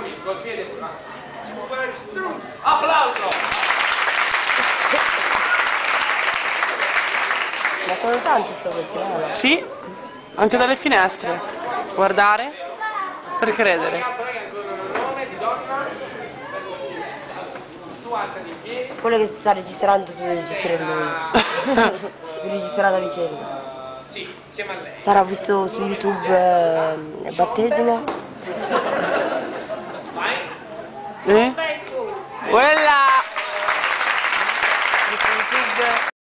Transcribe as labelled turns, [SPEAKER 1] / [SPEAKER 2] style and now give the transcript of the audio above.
[SPEAKER 1] fammi col piede. Applauso!
[SPEAKER 2] Ma sono tanti sta settimana.
[SPEAKER 3] Sì, anche dalle finestre. Guardare per credere.
[SPEAKER 2] Quello che sta registrando tu registri lui. Vi registrate a vicenda.
[SPEAKER 1] Sì, insieme a lei.
[SPEAKER 2] Sarà visto su YouTube eh, battesimo.
[SPEAKER 3] Hein? Voilà.